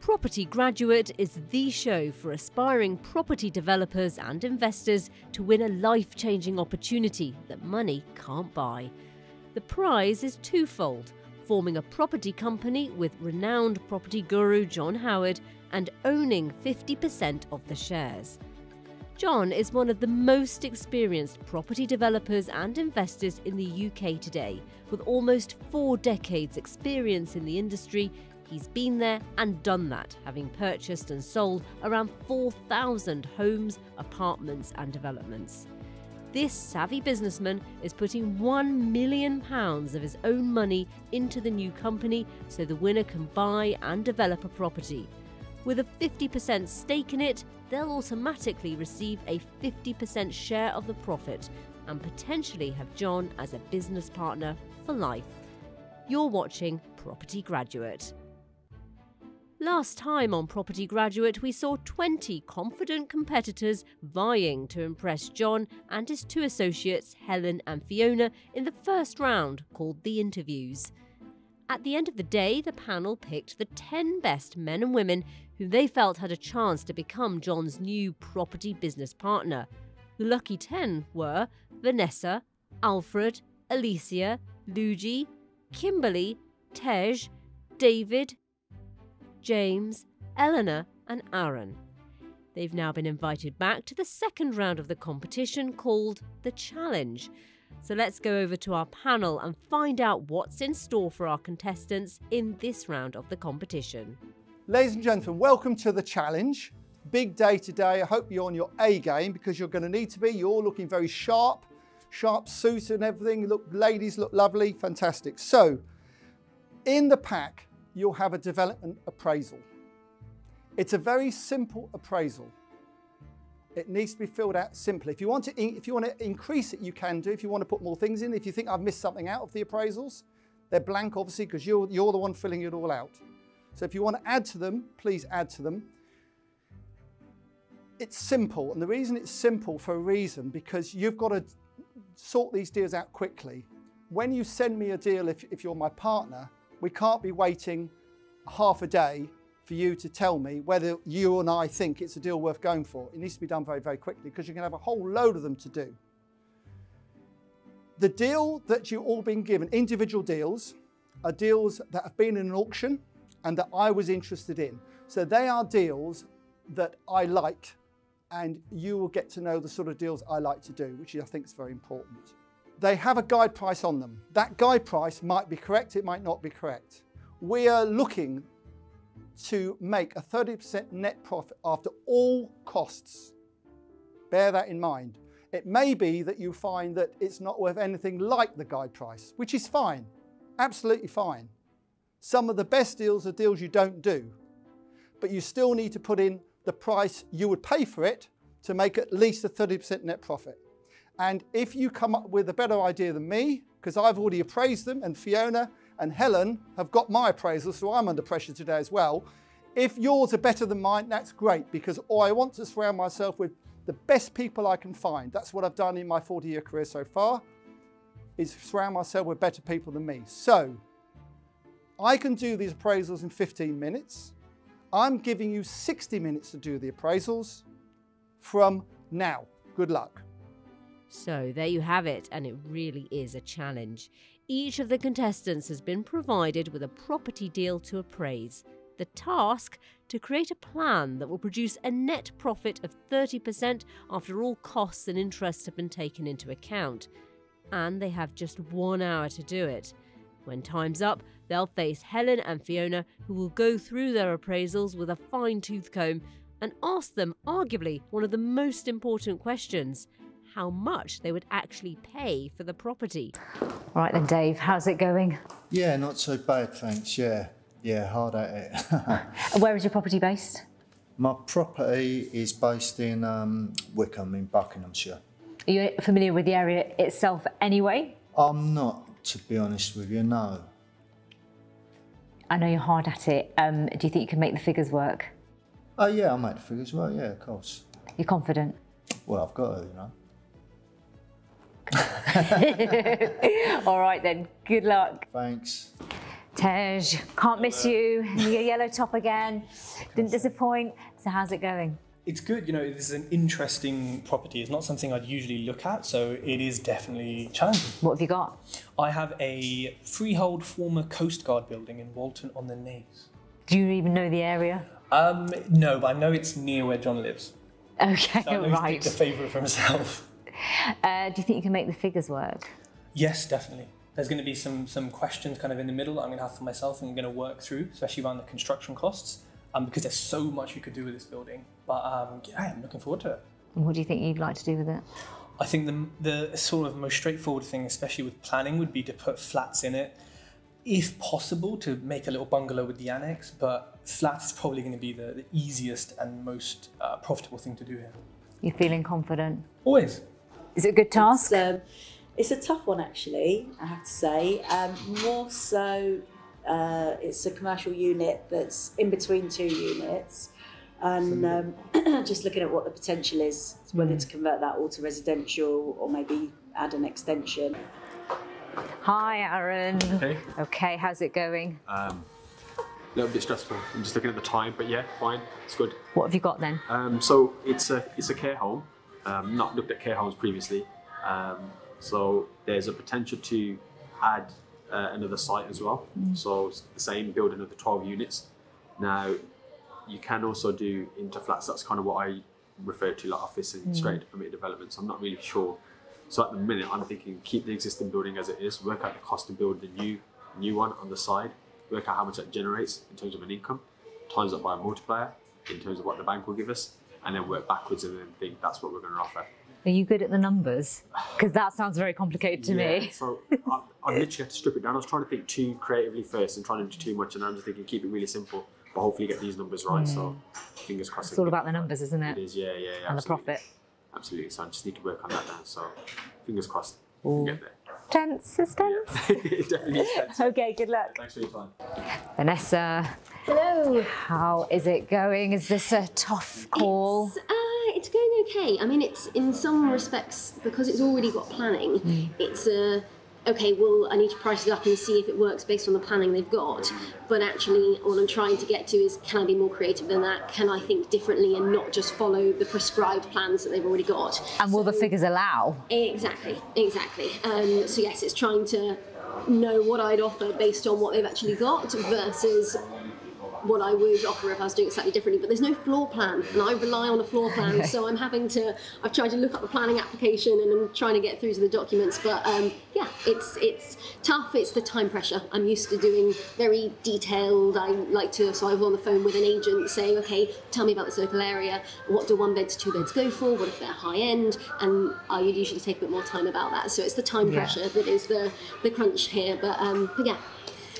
Property Graduate is the show for aspiring property developers and investors to win a life changing opportunity that money can't buy. The prize is twofold forming a property company with renowned property guru John Howard and owning 50% of the shares. John is one of the most experienced property developers and investors in the UK today. With almost four decades' experience in the industry, he's been there and done that, having purchased and sold around 4,000 homes, apartments, and developments. This savvy businessman is putting £1 million of his own money into the new company so the winner can buy and develop a property. With a 50% stake in it, they'll automatically receive a 50% share of the profit and potentially have John as a business partner for life. You're watching Property Graduate. Last time on Property Graduate, we saw 20 confident competitors vying to impress John and his two associates, Helen and Fiona, in the first round called the interviews. At the end of the day, the panel picked the 10 best men and women who they felt had a chance to become John's new property business partner. The lucky 10 were Vanessa, Alfred, Alicia, Luigi, Kimberly, Tej, David, James, Eleanor, and Aaron. They've now been invited back to the second round of the competition called The Challenge. So let's go over to our panel and find out what's in store for our contestants in this round of the competition. Ladies and gentlemen, welcome to the challenge. Big day today. I hope you're on your A game because you're going to need to be. You're all looking very sharp, sharp suit and everything. Look, ladies look lovely, fantastic. So, in the pack, you'll have a development appraisal. It's a very simple appraisal. It needs to be filled out simply. If you want to, if you want to increase it, you can do. If you want to put more things in, if you think I've missed something out of the appraisals, they're blank, obviously, because you're, you're the one filling it all out. So if you want to add to them, please add to them. It's simple, and the reason it's simple for a reason, because you've got to sort these deals out quickly. When you send me a deal, if, if you're my partner, we can't be waiting half a day for you to tell me whether you and I think it's a deal worth going for. It needs to be done very, very quickly because you can have a whole load of them to do. The deal that you've all been given, individual deals, are deals that have been in an auction and that I was interested in. So they are deals that I liked and you will get to know the sort of deals I like to do, which I think is very important. They have a guide price on them. That guide price might be correct, it might not be correct. We are looking to make a 30% net profit after all costs. Bear that in mind. It may be that you find that it's not worth anything like the guide price, which is fine, absolutely fine. Some of the best deals are deals you don't do, but you still need to put in the price you would pay for it to make at least a 30% net profit. And if you come up with a better idea than me, because I've already appraised them and Fiona and Helen have got my appraisal, so I'm under pressure today as well. If yours are better than mine, that's great because I want to surround myself with the best people I can find. That's what I've done in my 40 year career so far, is surround myself with better people than me. So I can do these appraisals in 15 minutes. I'm giving you 60 minutes to do the appraisals from now. Good luck. So there you have it, and it really is a challenge. Each of the contestants has been provided with a property deal to appraise. The task to create a plan that will produce a net profit of 30% after all costs and interest have been taken into account. And they have just one hour to do it. When time's up, they'll face Helen and Fiona, who will go through their appraisals with a fine tooth comb and ask them arguably one of the most important questions how much they would actually pay for the property. All right then, Dave, how's it going? Yeah, not so bad, thanks. Yeah, yeah, hard at it. Where is your property based? My property is based in um, Wycombe in Buckinghamshire. Are you familiar with the area itself anyway? I'm not, to be honest with you, no. I know you're hard at it. Um, do you think you can make the figures work? Oh, yeah, I'll make the figures work, yeah, of course. You're confident? Well, I've got to, you know. All right then, good luck. Thanks. Tej, can't miss you. Your yellow top again. Didn't disappoint. So how's it going? It's good, you know, this is an interesting property. It's not something I'd usually look at, so it is definitely challenging. What have you got? I have a freehold former Coast Guard building in Walton on the Naze. Do you even know the area? Um, no, but I know it's near where John lives. Okay, So I know he's picked a favourite for himself. Uh, do you think you can make the figures work? Yes, definitely. There's going to be some some questions kind of in the middle that I'm going to have for myself and I'm going to work through, especially around the construction costs, um, because there's so much you could do with this building. But um, yeah, I'm looking forward to it. And what do you think you'd like to do with it? I think the the sort of most straightforward thing, especially with planning, would be to put flats in it, if possible, to make a little bungalow with the annex. But flats is probably going to be the, the easiest and most uh, profitable thing to do here. You're feeling confident? Always. Is it a good task? It's, um, it's a tough one, actually, I have to say. Um, more so, uh, it's a commercial unit that's in between two units. And um, just looking at what the potential is, whether to convert that all to residential or maybe add an extension. Hi, Aaron. Okay. Okay, how's it going? Um, a little bit stressful. I'm just looking at the time, but yeah, fine. It's good. What have you got then? Um, so it's a it's a care home. Um, not looked at care homes previously. Um, so there's a potential to add uh, another site as well. So it's the same build another 12 units. Now you can also do into flats. That's kind of what I refer to like office and straight into permitted developments. I'm not really sure. So at the minute, I'm thinking keep the existing building as it is. Work out the cost to build the new new one on the side. Work out how much that generates in terms of an income. Times that by a multiplier in terms of what the bank will give us, and then work backwards and then think that's what we're going to offer. Are you good at the numbers? Because that sounds very complicated to Yeah, me. So I, I literally had to strip it down. I was trying to think too creatively first and trying to do too much, and I'm just thinking keep it really simple, but hopefully get these numbers right. So mm. fingers crossed. It's all about the numbers, isn't It it? is, yeah, yeah, yeah. And the profit. Absolutely. So I just need to work on that now. So fingers crossed. We'll get there. Tense is it definitely is. tense. Okay, good luck. Thanks for your time. Vanessa, Hello. how is it going? Is this a tough call? It's, uh, it's going okay. I mean, it's in some respects because it's already got planning. It's a okay. Well, I need to price it up and see if it works based on the planning they've got. But actually, what I'm trying to get to is, can I be more creative than that? Can I think differently and not just follow the prescribed plans that they've already got? And will the figures allow? Exactly, exactly. Um, so yes, it's trying to know what I'd offer based on what they've actually got versus what I would offer if I was doing it slightly differently. But there's no floor plan, and I rely on a floor plan. So I'm having to. I've tried to look up the planning application, and I'm trying to get through to the documents. But um, yeah, it's it's tough. It's the time pressure. I'm used to doing very detailed. I like to. So I was on the phone with an agent saying, okay, tell me about this local area. What do one beds, two beds go for? What if they're high end? And I would usually take a bit more time about that. So it's the time Yeah. pressure that is the the crunch here. But um, but yeah.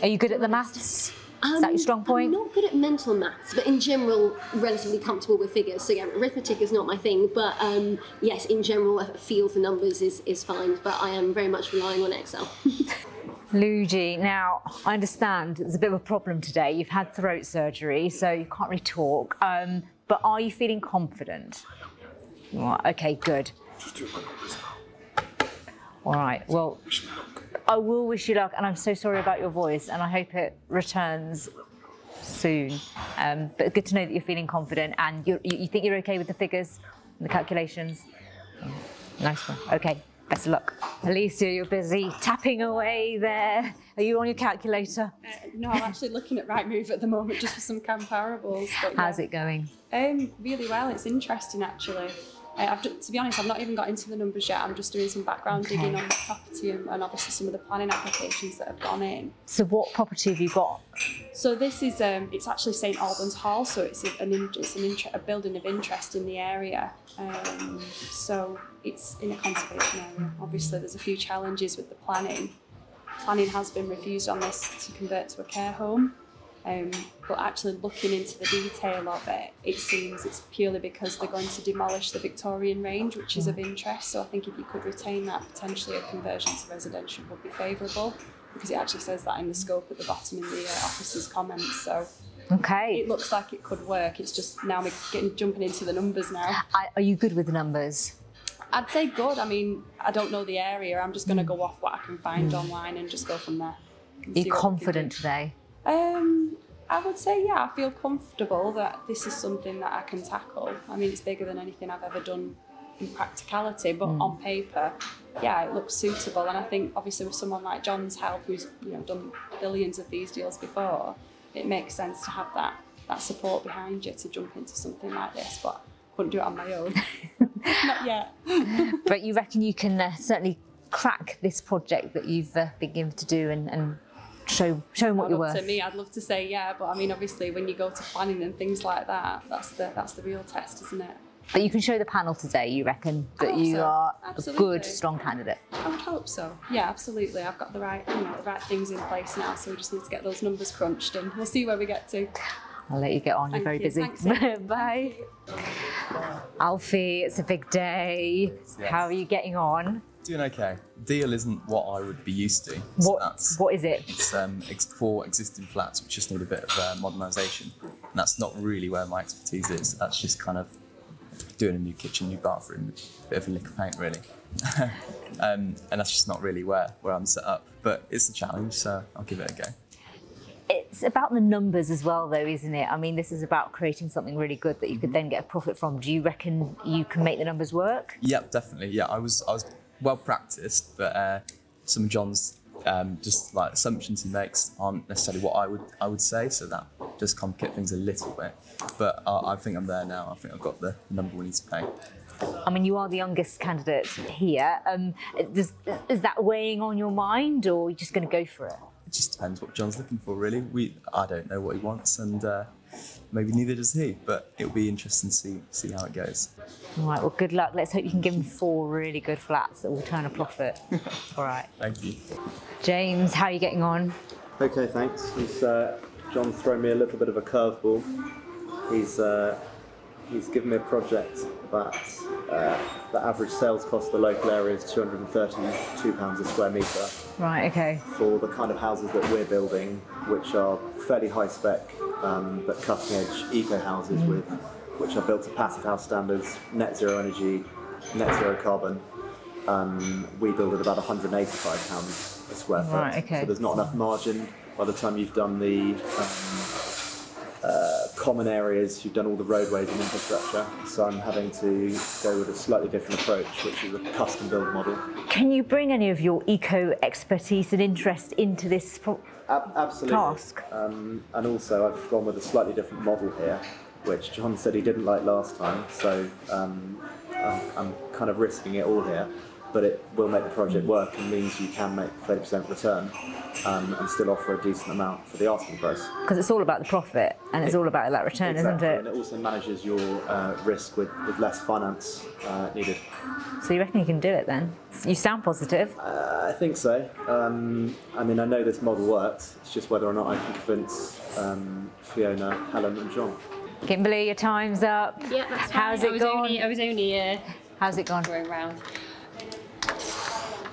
Are you good at the maths? Is that your strong Um, point? I'm not good at mental maths, but in general, relatively comfortable with figures. So yeah, arithmetic is not my thing, but um, yes, in general, a feel for numbers is, is fine. But I am very much relying on Excel. Luigi, now I understand there's a bit of a problem today. You've had throat surgery, so you can't really talk. Um, but are you feeling confident? Right, okay, good. All right, well, I will wish you luck, and I'm so sorry about your voice, and I hope it returns soon. Um, but good to know that you're feeling confident and you're, you, you think you're okay with the figures and the calculations. Nice one. Okay, best of luck. Alicia, you're busy tapping away there. Are you on your calculator? Uh, no, I'm actually looking at Rightmove at the moment just for some comparables. But yeah. How's it going? Um, really well. It's interesting actually. I've, ju- to be honest, I've not even got into the numbers yet. I'm just doing some background Okay. digging on the property and, and obviously some of the planning applications that have gone in. So, what property have you got? So this is um, it's actually St Albans Hall. So it's a- an in, it's an inter- a building of interest in the area. Um, so it's in a conservation area. Obviously, there's a few challenges with the planning. Planning has been refused on this to convert to a care home. Um, but actually looking into the detail of it, it seems it's purely because they're going to demolish the Victorian range, which is of interest. So I think if you could retain that, potentially a conversion to residential would be favourable because it actually says that in the scope at the bottom in the uh, officer's comments. So Okay. it looks like it could work. It's just now we're getting jumping into the numbers now. I, are you good with numbers? I'd say good. I mean, I don't know the area. I'm just going to go off what I can find Hmm. online and just go from there. Are you confident today? Um, I would say, yeah, I feel comfortable that this is something that I can tackle. I mean, it's bigger than anything I've ever done in practicality, but Mm. on paper, yeah, it looks suitable. And I think, obviously, with someone like John's help, who's you know done billions of these deals before, it makes sense to have that that support behind you to jump into something like this. But I couldn't do it on my own. Not yet. but you reckon you can uh, certainly crack this project that you've uh, been given to do and, and show show 'em what you're worth. To me, I'd love to say yeah, but I mean, obviously, when you go to planning and things like that, that's the that's the real test, isn't it? But you can show the panel today, you reckon, that you so. are a good, strong candidate. I would hope so. Yeah, absolutely. I've got the right, you know, the right things in place now, so we just need to get those numbers crunched, and we'll see where we get to. I'll let you get on, you're very you. busy. Thanks, Bye. Alfie, it's a big day. Yes. How are you getting on? Doing okay. Deal isn't what I would be used to. So What, that's what is it? it's um, ex- for existing flats which just need a bit of uh, modernisation. And that's not really where my expertise is. That's just kind of doing a new kitchen, new bathroom, a bit of a lick of paint really. um, and that's just not really where, where I'm set up. But it's a challenge, so I'll give it a go. It's about the numbers as well, though, isn't it? I mean, this is about creating something really good that you could then get a profit from. Do you reckon you can make the numbers work? Yep, definitely. Yeah, I was I was well practiced, but uh, some of John's um, just like assumptions he makes aren't necessarily what I would I would say, so that does complicate things a little bit. But uh, I think I'm there now. I think I've got the number we need to pay. I mean, you are the youngest candidate here. Um, does, is that weighing on your mind, or are you just going to go for it? It just depends what John's looking for, really. We I don't know what he wants, and uh, maybe neither does he. But it'll be interesting to see see how it goes. All right, well, good luck. Let's hope you can give him four really good flats that will turn a profit. All right. Thank you. James, how are you getting on? Okay, thanks. He's, uh, John's thrown me a little bit of a curveball. He's uh, he's given me a project that uh, the average sales cost of the local area is two hundred and thirty-two pounds a square metre Right, okay. for the kind of houses that we're building, which are fairly high spec um, but cutting edge eco houses with which are built to passive house standards, net zero energy, net zero carbon. Um, we build at about 185 pounds a square foot. Right, okay. So there's not enough margin by the time you've done the um, uh, common areas, you've done all the roadways and infrastructure. So I'm having to go with a slightly different approach, which is a custom build model. Can you bring any of your eco expertise and interest into this? Ab- absolutely. task. Um, and also, I've gone with a slightly different model here, which John said he didn't like last time. So um, I'm, I'm kind of risking it all here, but it will make the project work and means you can make 30% return um, and still offer a decent amount for the asking price. Because it's all about the profit and it's all about that return, exactly. isn't it? And it? it also manages your uh, risk with, with less finance uh, needed. So you reckon you can do it then? You sound positive. Uh, I think so. Um, I mean, I know this model works. It's just whether or not I can convince um, Fiona, Helen, and John. Kimberly, your time's up. Yeah, that's How's it I was gone? Only, I was only uh, How's it gone? going round.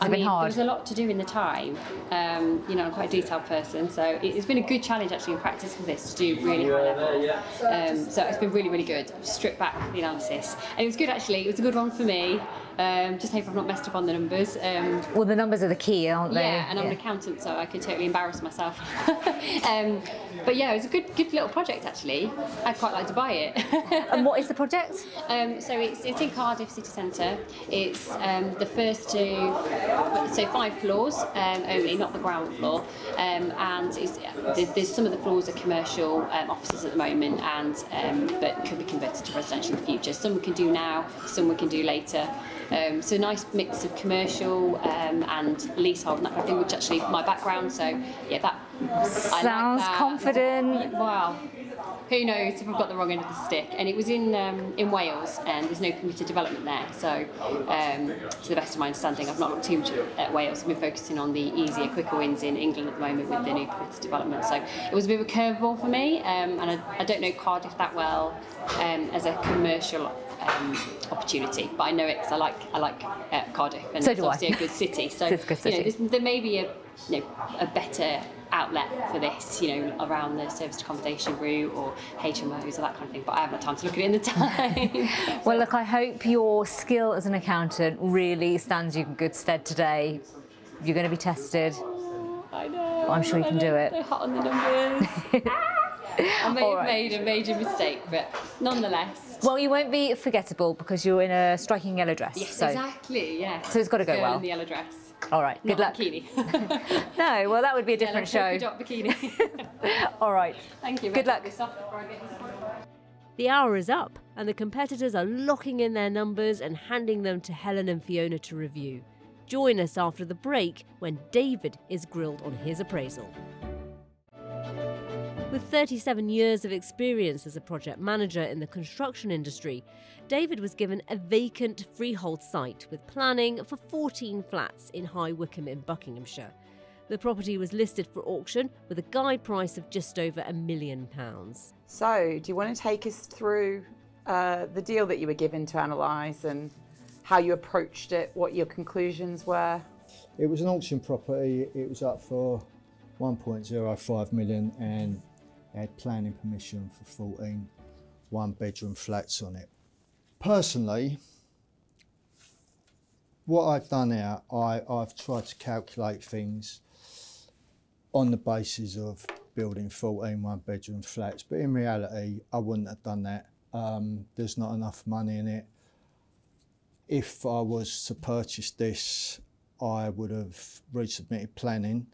It's been mean, hard. There was a lot to do in the time. Um, you know, I'm quite a detailed person, so it, it's been a good challenge actually in practice for this to do really high level. Um, so it's been really, really good. Strip back the analysis, and it was good actually. It was a good one for me. Um, just hope I've not messed up on the numbers. Um, Well, the numbers are the key, aren't they? yeah, and I'm an accountant, so I could totally embarrass myself. um, but yeah, it was a good, good little project actually. I'd quite like to buy it. and what is the project? Um, so it's, it's in Cardiff city centre. It's um, the first two, so five floors um, only, not the ground floor. Um, and it's, there's, there's some of the floors are commercial um, offices at the moment, and um, but could be converted to residential in the future. Some we can do now, some we can do later. Um, so a nice mix of commercial um, and leasehold and that kind of thing, which actually my background. So yeah, that Sounds like that. confident. Wow. Who knows if I've got the wrong end of the stick? And it was in um, in Wales, and there's no permitted development there. So, um, to the best of my understanding, I've not looked too much at Wales. I've been focusing on the easier, quicker wins in England at the moment with the new permitted development. So it was a bit of a curveball for me, um, and I, I don't know Cardiff that well um, as a commercial um, opportunity, but I know it because I like I like uh, Cardiff, and So it's obviously a good city. So It's good you know, there may be a you know a better outlet for this, you know, around the service accommodation route or HMOs or that kind of thing. But I haven't had time to look at it in the time. Well, look, I hope your skill as an accountant really stands you in good stead today. You're going to be tested. I know. I'm sure you can do it. Hot on the numbers. I may have right. made a major mistake, but nonetheless. Well, you won't be forgettable because you're in a striking yellow dress. Yes, so. exactly. Yes. So it's gotta go Girl well. In the yellow dress. All right, good Not luck. Bikini. No, well, that would be a different Yellow show. bikini. All right. Thank you. Good luck. take this off before I get this on. The hour is up, and the competitors are locking in their numbers and handing them to Helen and Fiona to review. Join us after the break when David is grilled on his appraisal. With 37 years of experience as a project manager in the construction industry, David was given a vacant freehold site with planning for 14 flats in High Wycombe in Buckinghamshire. The property was listed for auction with a guide price of just over a million pounds. So, do you want to take us through uh, the deal that you were given to analyse and how you approached it, what your conclusions were? It was an auction property. It was up for 1.05 million and had planning permission for 14 one bedroom flats on it. Personally, what I've done here, I, I've tried to calculate things on the basis of building 14 one bedroom flats, but in reality, I wouldn't have done that. Um, there's not enough money in it. If I was to purchase this, I would have resubmitted planning.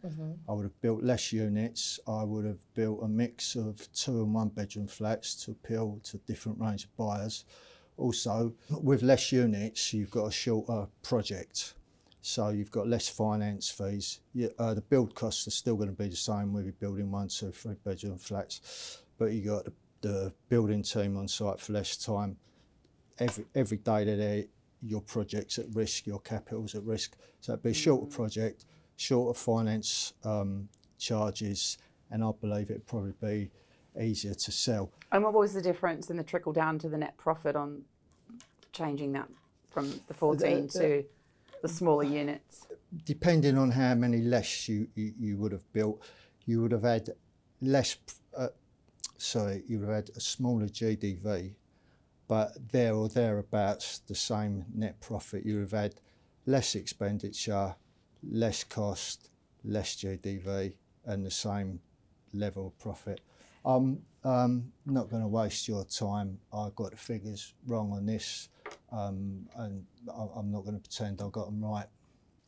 I would have built less units. I would have built a mix of two and one bedroom flats to appeal to a different range of buyers. Also, with less units, you've got a shorter project. So you've got less finance fees. You, uh, the build costs are still going to be the same whether you're building one, two, three bedroom flats, but you got the, the building team on site for less time. Every every day they're there, your project's at risk, your capital's at risk. So it'd be a shorter project, shorter finance um, charges, and I believe it'd probably be easier to sell. And what was the difference in the trickle down to the net profit on changing that from the 14 The- to the smaller units? depending on how many less you, you, you would have built, you would have had less, uh, sorry, you would have had a smaller GDV, but there or thereabouts the same net profit. You would have had less expenditure, less cost, less GDV, and the same level of profit. I'm um, not going to waste your time. I got the figures wrong on this, um, and I'm not going to pretend I got them right.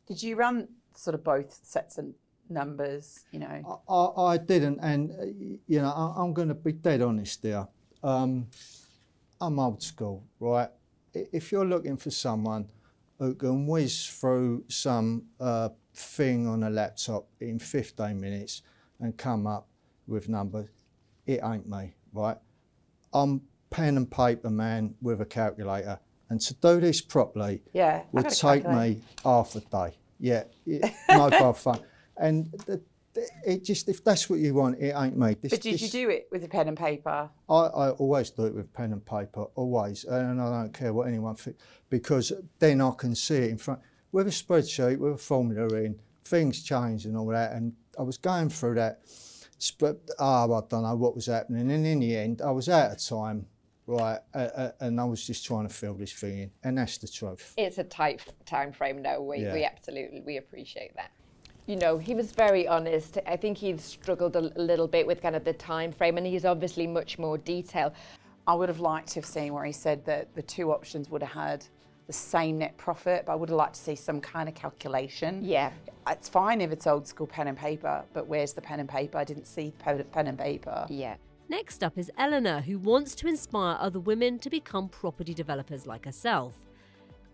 Did you run sort of both sets of numbers, you know? I, I didn't, and uh, you know, I, I'm going to be dead honest there. Um, I'm old school, right? If you're looking for someone who can whiz through some uh, thing on a laptop in 15 minutes and come up with numbers, it ain't me, right? I'm pen and paper man with a calculator, and to do this properly Yeah, would take calculator. me half a day. Yeah, it, mobile phone, and the, it just if that's what you want, it ain't me. This, But did you do it with a pen and paper? I, I always do it with pen and paper, always, and I don't care what anyone thinks, because then I can see it in front. With a spreadsheet, with a formula in, things change and all that, and I was going through that, spread, oh, I don't know what was happening, and in the end, I was out of time, right, uh, uh, and I was just trying to fill this thing in, and that's the truth. It's a tight time frame now. We, Yeah. we absolutely we appreciate that. You know, he was very honest. I think he'd struggled a, a little bit with kind of the time frame, and he's obviously much more detail. I would have liked to have seen where he said that the two options would have had the same net profit, but I would have liked to see some kind of calculation. Yeah. It's fine if it's old school pen and paper, but where's the pen and paper? I didn't see pen pen and paper. Yeah. Next up is Eleanor, who wants to inspire other women to become property developers like herself.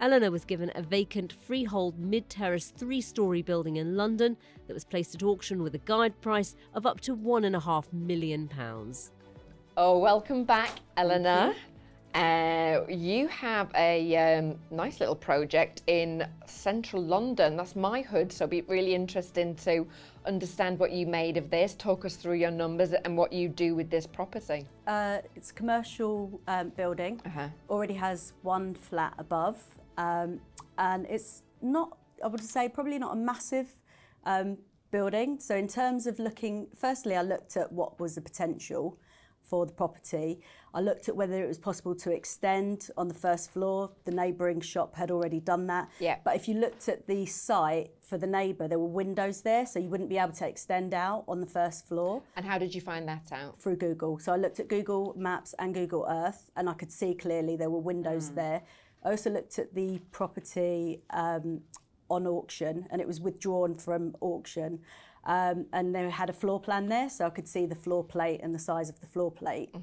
Eleanor was given a vacant freehold mid terrace three story building in London that was placed at auction with a guide price of up to £1.5 million. Oh, welcome back, Eleanor. Uh, you have a um, nice little project in central London. That's my hood, so it'd be really interesting to understand what you made of this. Talk us through your numbers and what you do with this property. Uh, it's a commercial um, building. Already has one flat above, um, and it's not. I would say probably not a massive um, building. So in terms of looking, firstly, I looked at what was the potential for the property. I looked at whether it was possible to extend on the first floor. The neighbouring shop had already done that. Yeah. But if you looked at the site for the neighbour, there were windows there, so you wouldn't be able to extend out on the first floor. And how did you find that out? Through Google. So I looked at Google Maps and Google Earth, and I could see clearly there were windows Mm. there. I also looked at the property um, on auction, and it was withdrawn from auction. Um, and they had a floor plan there, so I could see the floor plate and the size of the floor plate.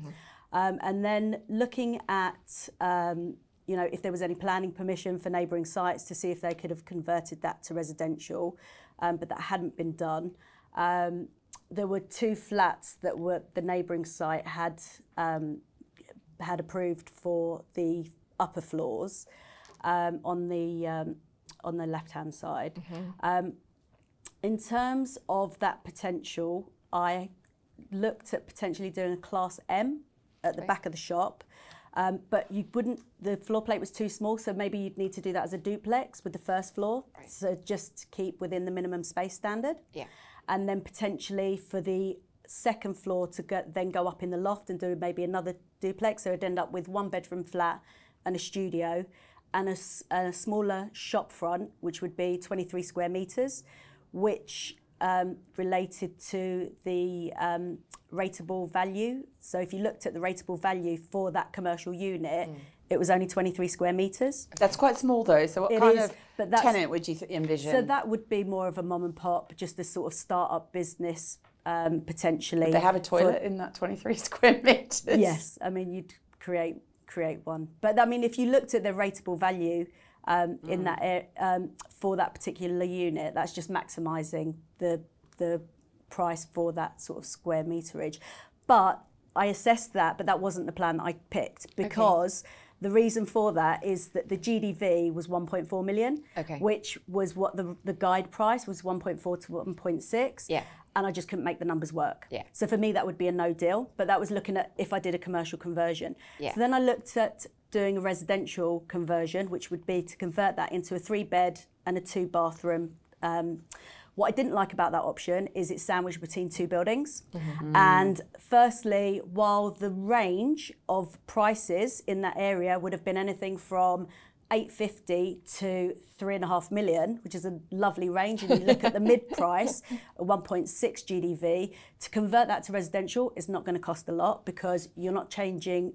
Um, and then looking at, um, you know, if there was any planning permission for neighbouring sites to see if they could have converted that to residential, um, but that hadn't been done. Um, there were two flats that were the neighbouring site had um, had approved for the upper floors um, on the um, on the left hand side. Um, in terms of that potential, I looked at potentially doing a class M at the back of the shop. Um, but you wouldn't, the floor plate was too small, so maybe you'd need to do that as a duplex with the first floor. So just keep within the minimum space standard. Yeah. And then potentially for the second floor to go, then go up in the loft and do maybe another duplex. So it'd end up with one bedroom flat and a studio and a smaller shop front, which would be 23 square metres, which um, related to the um, rateable value. So if you looked at the rateable value for that commercial unit, it was only 23 square metres. That's quite small though. So what It kind is, of tenant would you envision? So that would be more of a mom and pop, just a sort of start-up business um, potentially. Would they have a for- toilet in that 23 square metres? Yes, I mean you'd create create one, but I mean if you looked at the rateable value um, in Mm. that um, for that particular unit, that's just maximising the the price for that sort of square meterage. But I assessed that, but that wasn't the plan that I picked because. The reason for that is that the GDV was 1.4 million, Okay. which was what the, the guide price was 1.4 to 1.6 Yeah. And I just couldn't make the numbers work. Yeah. So for me, that would be a no deal. But that was looking at if I did a commercial conversion. Yeah. So then I looked at doing a residential conversion, which would be to convert that into a three bed and a two bathroom. Um, what I didn't like about that option is it's sandwiched between two buildings. And firstly, while the range of prices in that area would have been anything from 850 to three and a half million, which is a lovely range. And you look at the mid price, 1.6 GDV, to convert that to residential is not going to cost a lot because you're not changing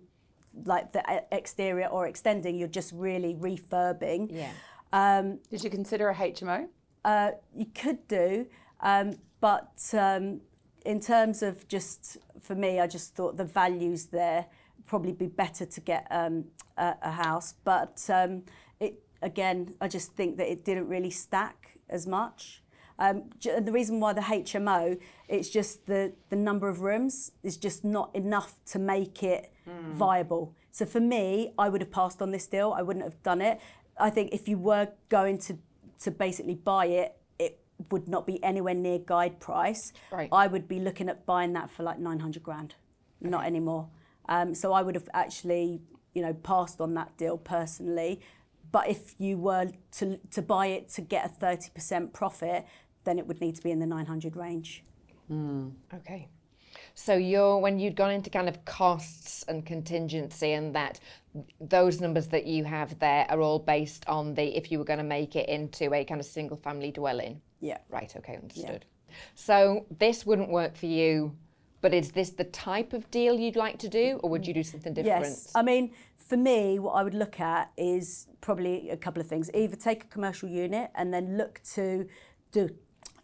like the exterior or extending, you're just really refurbing. Yeah. Um, Did you consider a HMO? uh, you could do, um, but um, in terms of just for me, I just thought the values there probably be better to get um, a, a house. But um, it again, I just think that it didn't really stack as much. Um, the reason why the HMO, it's just the, the number of rooms is just not enough to make it Mm. viable. So for me, I would have passed on this deal. I wouldn't have done it. I think if you were going to to basically buy it, it would not be anywhere near guide price. Right. I would be looking at buying that for like 900 grand, not anymore. Um, so I would have actually, you know, passed on that deal personally. But if you were to, to buy it to get a 30% profit, then it would need to be in the 900 range. Okay. So you're when you'd gone into kind of costs and contingency and that those numbers that you have there are all based on the if you were going to make it into a kind of single family dwelling. Yeah. Right, okay, understood. So this wouldn't work for you, but is this the type of deal you'd like to do or would you do something different? Yes, I mean, for me, what I would look at is probably a couple of things. Either take a commercial unit and then look to do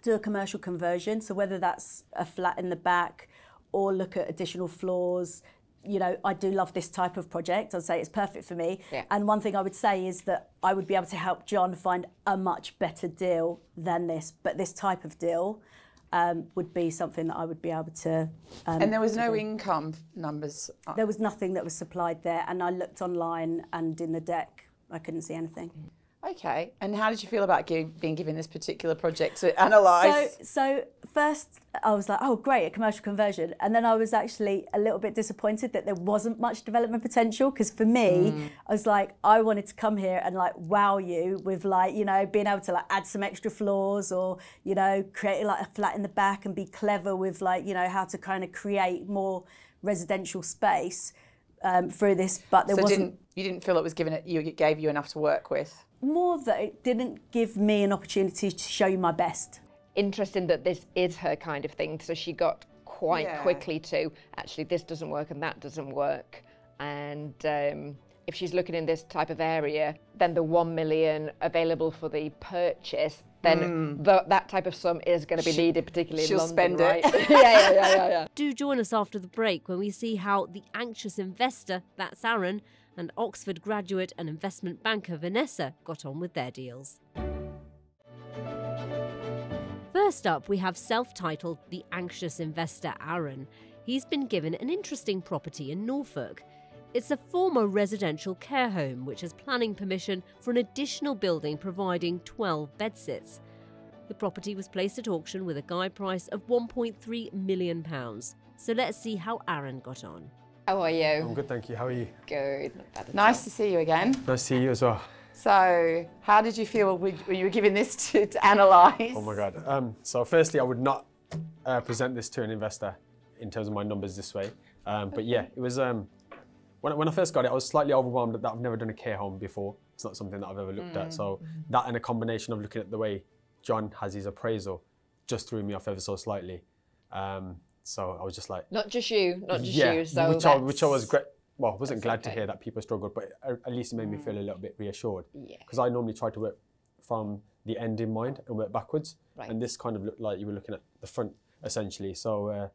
do a commercial conversion. So whether that's a flat in the back or look at additional floors. You know, I do love this type of project. I'd say it's perfect for me. Yeah. And one thing I would say is that I would be able to help John find a much better deal than this. But this type of deal um, would be something that I would be able to. Um, and there was no do. income numbers. uh, There was nothing that was supplied there, and I looked online and in the deck, I couldn't see anything. Okay. And how did you feel about gi- being given this particular project to analyse? So, so first I was like, oh great, a commercial conversion, and then I was actually a little bit disappointed that there wasn't much development potential because for me, Mm. I was like, I wanted to come here and like wow you with like you know being able to like add some extra floors or you know create like a flat in the back and be clever with like you know how to kind of create more residential space um, through this, but there so wasn't. didn't, you didn't feel it was given it, you it gave you enough to work with? More that it didn't give me an opportunity to show you my best. Interesting that this is her kind of thing. So she got quite Yeah. quickly to actually this doesn't work and that doesn't work. And um, if she's looking in this type of area, then the one million available for the purchase, then Mm. tho- that type of sum is going to be She- needed, particularly she'll London, spend it. yeah, yeah, yeah, yeah, yeah. Do join us after the break when we see how the anxious investor, that's Aaron, and Oxford graduate and investment banker Vanessa got on with their deals. First up, we have self titled The Anxious Investor Aaron. He's been given an interesting property in Norfolk. It's a former residential care home which has planning permission for an additional building providing 12 bedsits. The property was placed at auction with a guide price of £1.3 million. So let's see how Aaron got on. How are you? I'm good, thank you. How are you? Good. Not bad at Nice all. to see you again. Nice to see you as well. So, how did you feel when you were given this to, to analyse? Oh my God. Um, so firstly, I would not uh, present this to an investor in terms of my numbers this way. Um, but yeah, it was, um, when, when I first got it, I was slightly overwhelmed that I've never done a care home before. It's not something that I've ever looked at. So that and a combination of looking at the way John has his appraisal just threw me off ever so slightly. Um, so I was just like, Not just you, not just yeah, you. So which, I, which I was great. Well, I wasn't that's glad to hear that people struggled, but at at least it made me feel a little bit reassured. Yeah. Because I normally try to work from the end in mind and work backwards. Right. And this kind of looked like you were looking at the front essentially. So uh,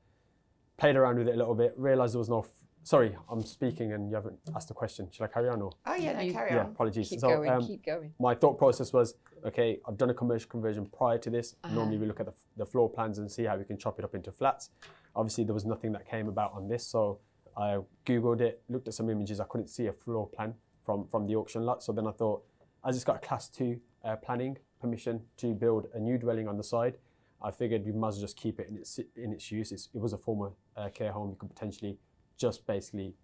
played around with it a little bit, realised there was no. F- Sorry, I'm speaking and you haven't asked the question. Should I carry on or? Oh yeah, no, You- carry Yeah, on. apologies. Keep so, going, um, keep going. My thought process was, okay, I've done a commercial conversion prior to this. Uh-huh. Normally we look at the, the floor plans and see how we can chop it up into flats. Obviously there was nothing that came about on this, so I googled it, looked at some images. I couldn't see a floor plan from from the auction lot. So then I thought, as it's got a class two uh, planning permission to build a new dwelling on the side, I figured we must just keep it in its in its use. It's, it was a former uh, care home. You could potentially just basically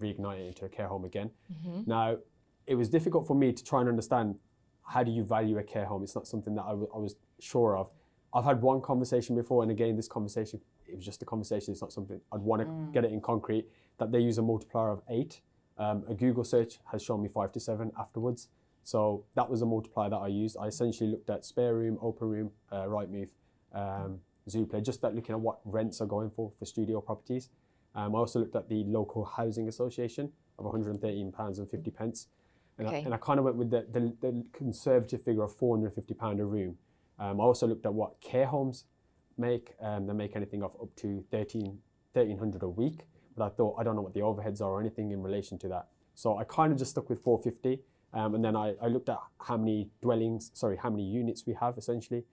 reignite it into a care home again. Mhm. Now, it was difficult for me to try and understand how do you value a care home. It's not something that I wa- I was sure of. I've had one conversation before, and again, this conversation, it was just a conversation. It's not something I'd want to Mm. get it in concrete. That they use a multiplier of eight. Um, a Google search has shown me five to seven afterwards. So that was a multiplier that I used. I essentially looked at spare room, open room, uh, Rightmove, um, Zoopla, just that looking at what rents are going for for studio properties. Um, I also looked at the local housing association of 113 pounds and 50 pence, and, I, and I kind of went with the, the, the conservative figure of 450 pound a room. Um, I also looked at what care homes make. Um, they make anything of up to 13, 1300 a week, but I thought I don't know what the overheads are or anything in relation to that. So I kind of just stuck with 450, um, and then I, I looked at how many dwellings, sorry, how many units we have essentially,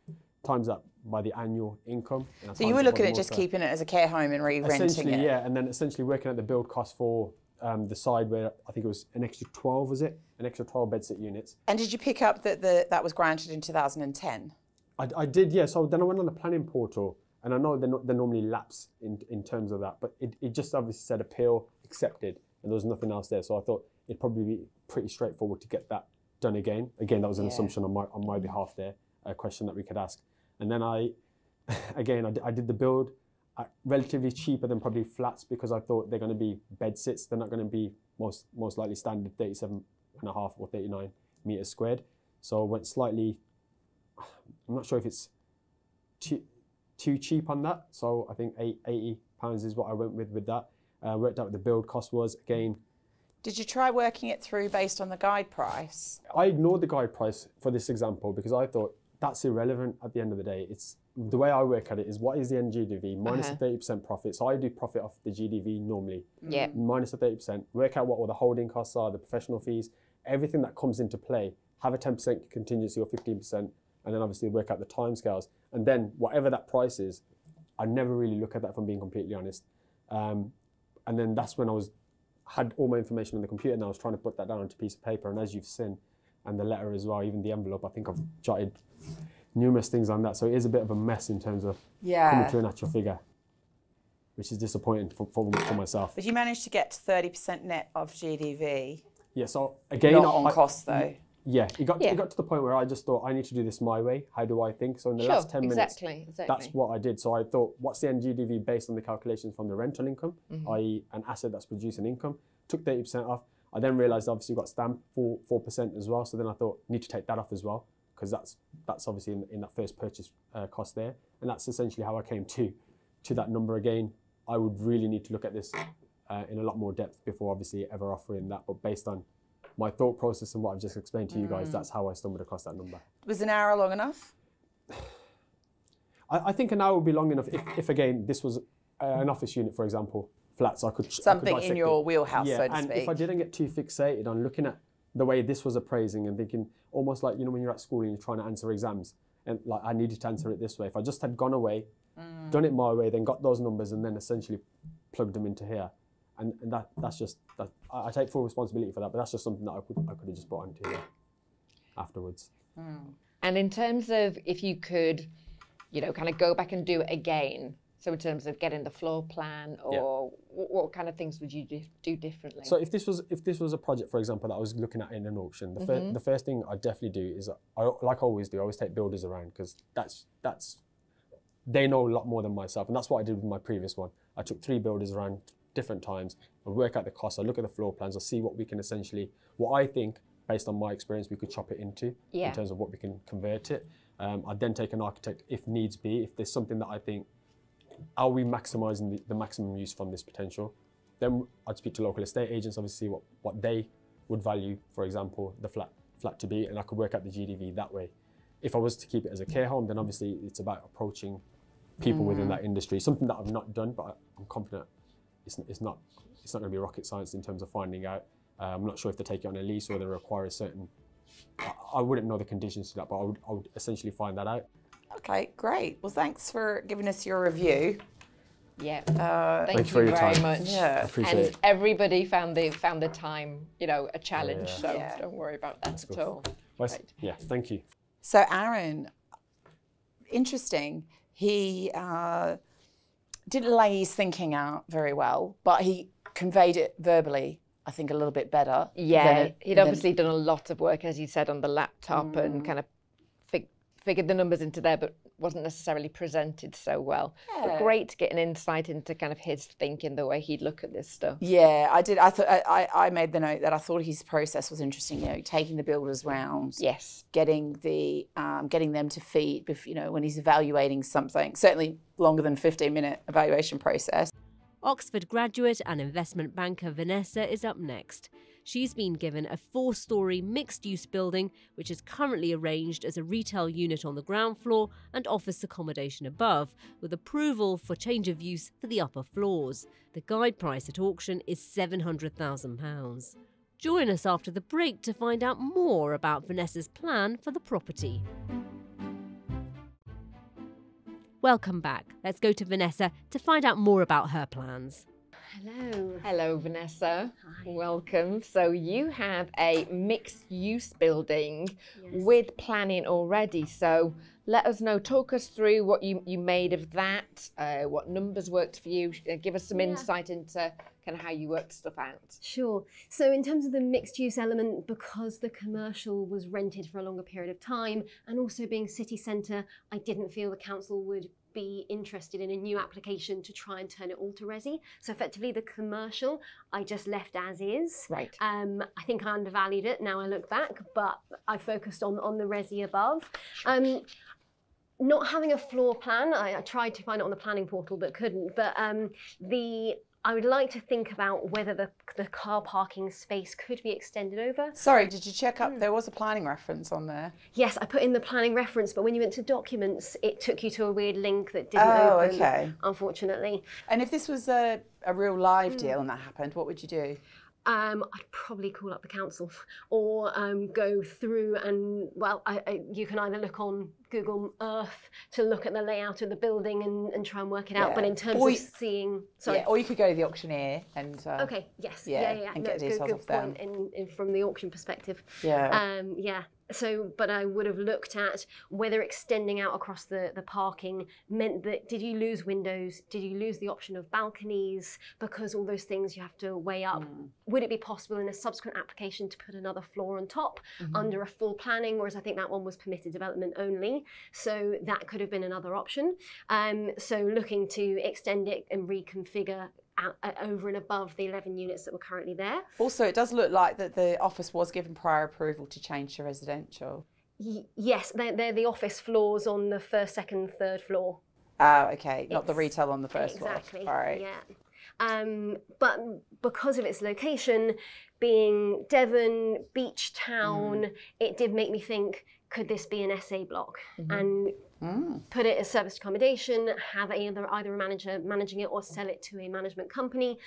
times that by the annual income. and So you were looking at just keeping it as a care home and re-renting Essentially, it. yeah, and then essentially working at the build cost for um, the side where I think it was an extra 12, was it? An extra 12 bed sit units. And did you pick up that the, that was granted in 2010? I, I did, yeah. So then I went on the planning portal, and I know they're, not, they're normally lapse in, in terms of that, but it, it just obviously said appeal accepted, and there was nothing else there. So I thought it'd probably be pretty straightforward to get that done again. Again, that was an Yeah. assumption on my on my behalf there, a question that we could ask. And then I, again, I, I did the build uh, relatively cheaper than probably flats because I thought they're going to be bed sits. They're not going to be most most likely standard 37 and a half or 39 meters squared. So I went slightly. I'm not sure if it's too too cheap on that. So I think eight, 80 pounds is what I went with with that. Uh, worked out what the build cost was. Again, Did you try working it through based on the guide price? I ignored the guide price for this example because I thought that's irrelevant at the end of the day. It's the way I work at it is what is the NGDV minus Uh-huh. the thirty percent profit. So I do profit off the GDV normally. Yeah. Minus the thirty percent. Work out what all the holding costs are, the professional fees, everything that comes into play. Have a ten percent contingency or fifteen percent, and then obviously work out the timescales. And then whatever that price is, I never really look at that. If I'm being completely honest. Um, and then that's when I was had all my information on the computer and I was trying to put that down onto a piece of paper. And as you've seen, and the letter as well, even the envelope, I think I've jotted numerous things on that. So it is a bit of a mess in terms of Yeah. coming to an actual figure, which is disappointing for, for, for myself. But you managed to get to 30% net of GDV. Yeah, so again, Not on I- cost, though. Yeah, it got Yeah. it got to the point where I just thought I need to do this my way. How do I think? So in the Sure, last ten minutes, exactly, that's what I did. So I thought, what's the NGDV based on the calculations from the rental income, Mhm. i.e., an asset that's producing income? Took thirty percent off. I then realised obviously got stamp four four percent as well. So then I thought need to take that off as well because that's that's obviously in, in that first purchase uh, cost there, and that's essentially how I came to to that number again. I would really need to look at this uh, in a lot more depth before obviously ever offering that. But based on my thought process and what I've just explained to you guys, Mm. that's how I stumbled across that number. Was an hour long enough? I, I think an hour would be long enough if, if again, this was uh, an office unit, for example, flats, I could I could Something in your it. wheelhouse, yeah, so to and if I didn't get too fixated on looking at the way this was appraising and thinking almost like, you know, when you're at school and you're trying to answer exams, and like I needed to answer it this way. If I just had gone away, Mm. done it my way, then got those numbers and then essentially plugged them into here. And, and that that's just that I, I take full responsibility for that, but that's just something that I could I could have just brought into afterwards. And in terms of if you could, you know, kind of go back and do it again. So in terms of getting the floor plan, or what, what kind of things would you do, differently? So if this was if this was a project, for example, that I was looking at in an auction, the, fir- Mhm. the first thing I'd definitely do is I, like I always do, I always take builders around because that's that's they know a lot more than myself, and that's what I did with my previous one. I took three builders around different times. I work out the costs. I look at the floor plans. I see what we can essentially, what I think based on my experience, we could chop it into Yeah. in terms of what we can convert it. Um, I'd then take an architect if needs be. If there's something that I think are we maximising the, the maximum use from this potential? Then I'd speak to local estate agents, obviously what, what they would value, for example, the flat flat to be, and I could work out the GDV that way. If I was to keep it as a care home, then obviously it's about approaching people within Mm. that industry. Something that I've not done, but I'm confident it's, it's not it's not going to be rocket science in terms of finding out. Uh, I'm not sure if they take it on a lease or they require a certain. I, I wouldn't know the conditions to that, but I would, I would essentially find that out. Okay, great. Well, thanks for giving us your review. Yeah. Uh, Thank Thank you you for your very time. much. Yeah. appreciate and it. everybody found the found the time, you know, a challenge. Yeah. So Yeah. don't worry about that at good. all. Well, Right. Yeah, thank you. So, Aaron, interesting. He uh, didn't lay his thinking out very well, but he conveyed it verbally, I think, a little bit better. Yeah, than- he'd than- obviously done a lot of work, as you said, on the laptop and mm. kind of fig- figured the numbers into there, but wasn't necessarily presented so well. Yeah. But great to get an insight into kind of his thinking, the way he'd look at this stuff. Yeah, I did. I thought I, I I made the note that I thought his process was interesting. You know, taking the builders round, Yes. getting the um, getting them to feed. You know, when he's evaluating something, certainly longer than fifteen minute evaluation process. Oxford graduate and investment banker Vanessa is up next. She's been given a four story mixed use building, which is currently arranged as a retail unit on the ground floor and office accommodation above, with approval for change of use for the upper floors. The guide price at auction is £700,000. Join us after the break to find out more about Vanessa's plan for the property. Welcome back. Let's go to Vanessa to find out more about her plans. Hello. Hello, Vanessa. Welcome. So you have a mixed use building with planning already. So let us know, talk us through what you, you made of that, uh, what numbers worked for you, uh, give us some Yeah. insight into kind of how you worked stuff out. Sure. So, in terms of the mixed use element, because the commercial was rented for a longer period of time and also being city centre, I didn't feel the council would be interested in a new application to try and turn it all to resi. So, effectively, the commercial I just left as is. Right. Um, I think I undervalued it now I look back, but I focused on, on the resi above. Um, not having a floor plan, I, I tried to find it on the planning portal but couldn't. But um, the I would like to think about whether the, the car parking space could be extended over. Sorry, did you check up? There was a planning reference on there. Yes, I put in the planning reference, but when you went to documents, it took you to a weird link that didn't Oh, open. okay. Unfortunately. And if this was a, a real live Hmm. deal and that happened, what would you do? Um, I'd probably call up the council or um, go through and, well, I, I, you can either look on Google Earth to look at the layout of the building and, and try and work it out. But in terms Or of you- seeing, sorry. Yeah, or you could go to the auctioneer and. Uh, Okay. Yes. Yeah, Yeah. Yeah. yeah. and No, get good, details good off them. point in, in, from the auction perspective. Yeah. Um, yeah. So, but I would have looked at whether extending out across the, the parking meant that did you lose windows? Did you lose the option of balconies? Because all those things you have to weigh up. Would it be possible in a subsequent application to put another floor on top Mhm. under a full planning? Whereas I think that one was permitted development only. So that could have been another option. Um, so looking to extend it and reconfigure out, uh, over and above the 11 units that were currently there. Also, it does look like that the office was given prior approval to change to residential. Y- yes, they're, they're the office floors on the first, second, third floor. Oh, okay. Not the retail on the first exactly, floor. All right. Yeah. Um, but because of its location, being Devon, beach town, Mm. it did make me think, could this be an SA block? Mm-hmm. And Mm. put it as service accommodation, have either either a manager managing it or sell it to a management company.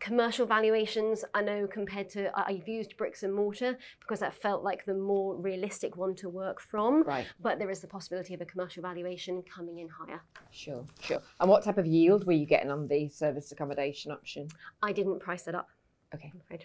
Commercial valuations, I know compared to I've used bricks and mortar because that felt like the more realistic one to work from. Right. But there is the possibility of a commercial valuation coming in higher. Sure, sure. And what type of yield were you getting on the service accommodation option? I didn't price it up. Okay. I'm afraid.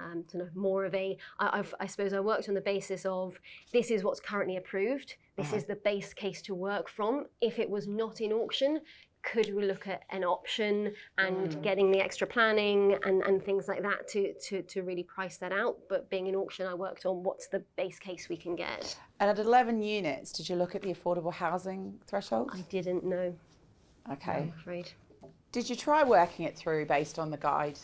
Um, so no, more of a, I, I've, I suppose I worked on the basis of this is what's currently approved. This Uh-huh. is the base case to work from. If it was not in auction, could we look at an option and Mm. getting the extra planning and, and things like that to, to, to really price that out? But being in auction, I worked on what's the base case we can get. And at 11 units, did you look at the affordable housing threshold? I didn't know. Okay. I'm afraid. Did you try working it through based on the guide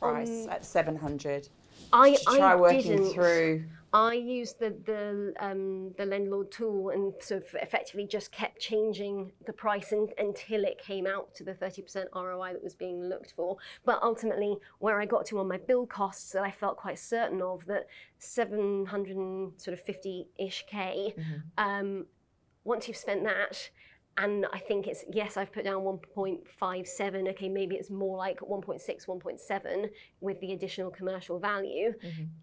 price Um, at 700? I, Did try I working didn't. through. I used the the um, the landlord tool and sort of effectively just kept changing the price un until it came out to the 30% ROI that was being looked for. But ultimately, where I got to on my build costs that I felt quite certain of that 750-ish K, um, once you've spent that, and I think it's, yes, I've put down 1.57, okay, maybe it's more like 1.6, 1.7 with the additional commercial value.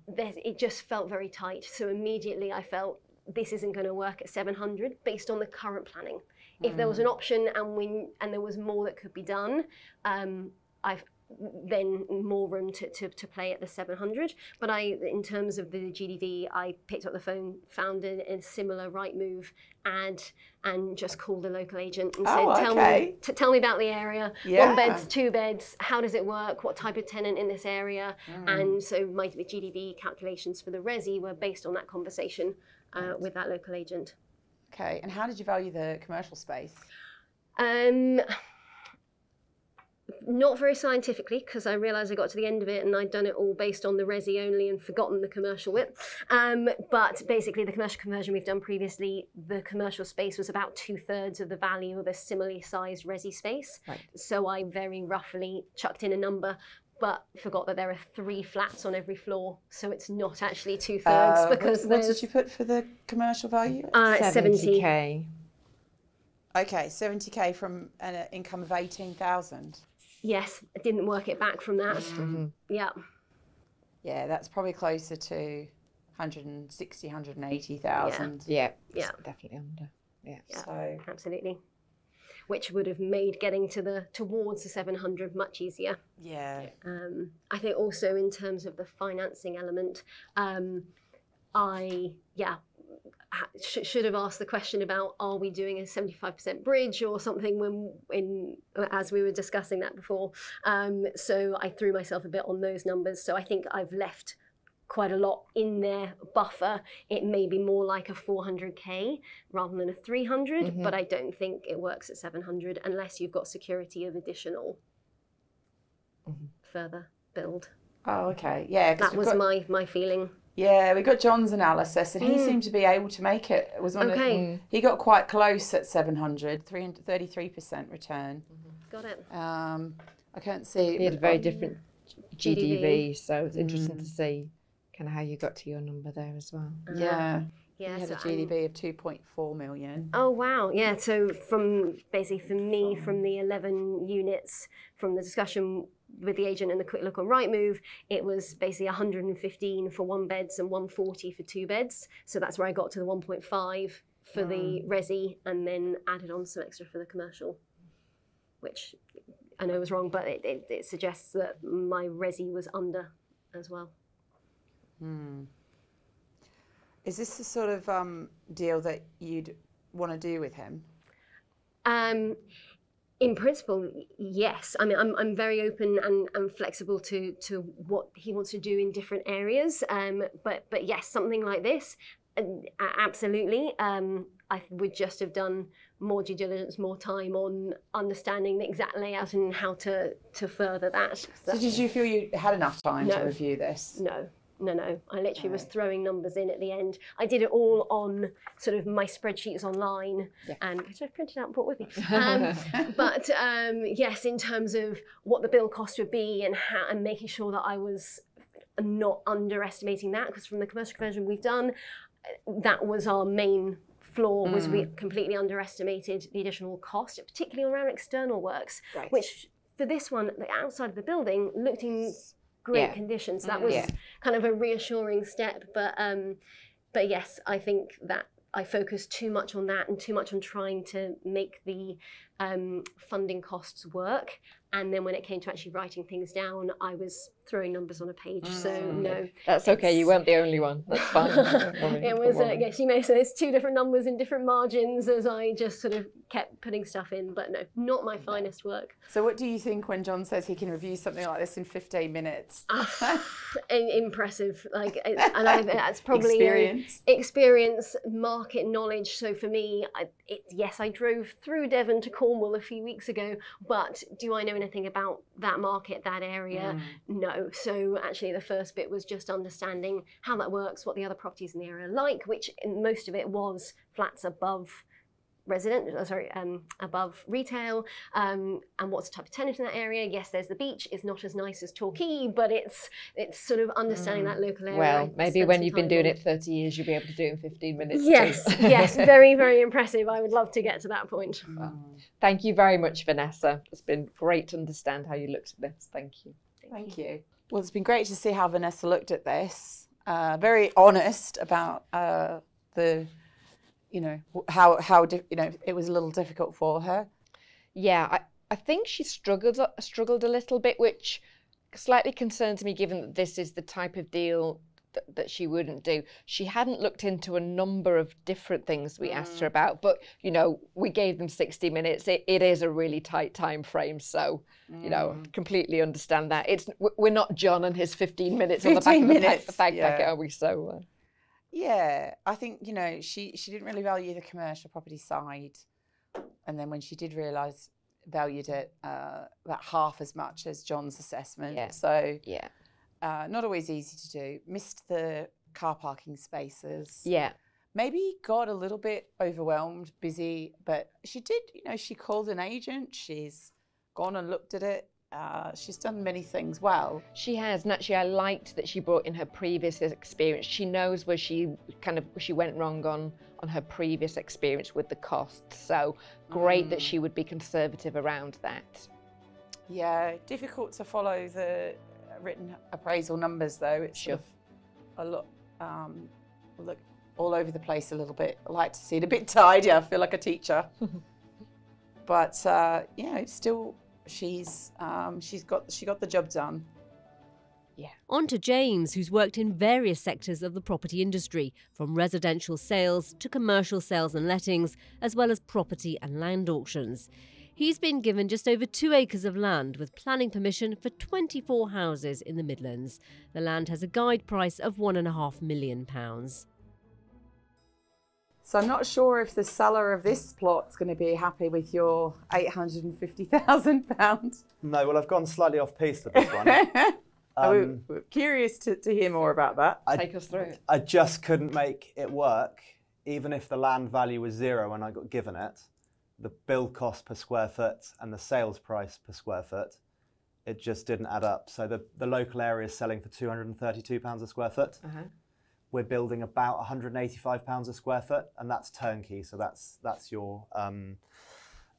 There, it just felt very tight. So immediately I felt this isn't going to work at 700 based on the current planning. If there was an option and we and there was more that could be done, um, I've then more room to, to, to play at the 700. But I, in terms of the GDV, I picked up the phone, found a, a similar Rightmove ad, and just called the local agent and said, Oh, "Tell okay. me, t- tell me about the area. Yeah. One beds, two beds. How does it work? What type of tenant in this area?" Mm. And so my GDV calculations for the resi were based on that conversation uh, with that local agent. Okay. And how did you value the commercial space? Um, not very scientifically, because I realised I got to the end of it and I'd done it all based on the resi only and forgotten the commercial bit. Um, but basically, the commercial conversion we've done previously, the commercial space was about two thirds of the value of a similarly sized resi space. Right. So I very roughly chucked in a number. But forgot that there are three flats on every floor, so it's not actually two thirds Uh, because what, what did you put for the commercial value? Uh, 70. 70k. Okay, 70k from an uh, income of 18,000. Yes, I didn't work it back from that. Yeah. Yeah, that's probably closer to 160, 180,000. Yeah, Yeah. it's definitely under. Yeah. Yeah, So absolutely. Which would have made getting to the towards the 700 much easier. yeah, Um, I think also in terms of the financing element, um, I yeah ha- sh- should have asked the question about are we doing a 75% bridge or something when in as we were discussing that before. Um, so I threw myself a bit on those numbers. So I think I've left quite a lot in there buffer. It may be more like a 400k rather than a 300, Mhm. but I don't think it works at 700 unless you've got security of additional further build. Oh, okay. yeah That was got- my my feeling. Yeah, we got John's analysis, and he Mm. seemed to be able to make it. It was one of- he got quite close at 700, 333% return. Got it. Um, I can't see. He had a but- very different GDV. GDV, so it's interesting Mm. to see kind of how you got to your number there as well. Yeah. Yeah, he had so a I'm- of 2.4 million. Oh wow, yeah. So from basically for me, from the eleven units, from the discussion with the agent and the quick look on Rightmove it was basically 115 for one beds and 140 for two beds. So that's where I got to the 1.5 for the resi and then added on some extra for the commercial, which I know was wrong, but it, it, it suggests that my resi was under as well. Hmm. Is this the sort of um, deal that you'd want to do with him? Um, in principle, yes. I mean, I'm, I'm very open and, and flexible to, to what he wants to do in different areas. Um, but but yes, something like this, uh, absolutely. Um, I would just have done more due diligence, more time on understanding the exact layout and how to to further that. So did you feel you had enough time to review this? No, no, no. I literally was throwing numbers in at the end. I did it all on sort of my spreadsheets online, and which I printed out and brought with me. Um, but um, yes, in terms of what the bill cost would be and how, and making sure that I was not underestimating that, because from the commercial conversion we've done, uh, that was our main flaw was we Mm. completely underestimated the additional cost, particularly around external works, which for this one, the outside of the building looked in great Yeah. conditions. That Mm. was Yeah. kind of a reassuring step. But um, but yes, I think that I focused too much on that and too much on trying to make the um, funding costs work. And then when it came to actually writing things down, I was throwing numbers on a page. So Mm. no, That's okay. You weren't the only one. That's fine. It was uh, yes, you may say there's two different numbers in different margins as I just sort of kept putting stuff in. But no, not my finest work. So what do you think when John says he can review something like this in 15 minutes? I- impressive like I- and I, that's probably um, Experience. experience market knowledge so for me I, it, yes i drove through devon to cornwall a few weeks ago but do i know anything about that market that area mm. no. So actually the first bit was just understanding how that works what the other properties in the area are like which in most of it was flats above resident, uh, sorry, um, above retail, um, and what's the type of tenant in that area. Yes, there's the beach. It's not as nice as Torquay, but it's it's sort of understanding that local area. Well, maybe when you've been doing on. it 30 years, you'll be able to do it in 15 minutes. too. Yes, yes, very, very impressive. I would love to get to that point. Thank you very much, Vanessa. It's been great to understand how you looked at this. Thank you. Thank you. Well, it's been great to see how Vanessa looked at this. Uh, very honest about uh, the, you know, how how you know it was a little difficult for her. Yeah, I, I think she struggled a- struggled a little bit, which slightly concerns me given that this is the type of deal that, that she wouldn't do. She hadn't looked into a number of different things we asked her about, but you know, we gave them 60 minutes. It, it is a really tight time frame, so you know, completely understand that. It's we're not John and his 15 minutes on the back 15 of the minutes, pack, bag packet, yeah. are we? So uh, Yeah, I think you know she she didn't really value the commercial property side, and then when she did realise valued it uh, about half as much as John's assessment. Yeah. So yeah, uh, not always easy to do. Missed the car parking spaces. yeah. Maybe got a little bit overwhelmed, busy, but she did. You know, she called an agent. She's gone and looked at it. Uh, she's done many things well. She has, and actually, I liked that she brought in her previous experience. She knows where she kind of she went wrong on on her previous experience with the costs. So great that Mm. she would be conservative around that. Yeah, difficult to follow the written appraisal numbers though. It's sort of a lot, um, look all over the place a little bit. I like to see it a bit tidy. I feel like a teacher. but uh, you know, still, she's um, she's got she got the job done. Yeah. On to James, who's worked in various sectors of the property industry, from residential sales to commercial sales and lettings, as well as property and land auctions. He's been given just over two acres of land with planning permission for 24 houses in the Midlands. The land has a guide price of £1.5 million. So I'm not sure if the seller of this plot's going to be happy with your eight hundred and fifty thousand pounds. No, well, I've gone slightly off piece with this one. I'm curious to, to hear more about that. I- Take us through it. I just couldn't make it work, even if the land value was zero when I got given it. The build cost per square foot and the sales price per square foot, it just didn't add up. So the, the local area is selling for £232 a square foot. Uh-huh. We're building about £185 a square foot, and that's turnkey. So that's that's your um,